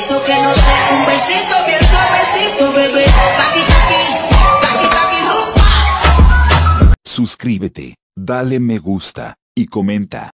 pasito Que no sea un besito bien suavecito, bebé Taqui, taqui, taqui, taqui, rumba Suscríbete, dale me gusta, y comenta.